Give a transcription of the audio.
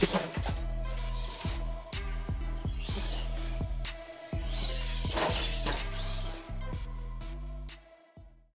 Yeah.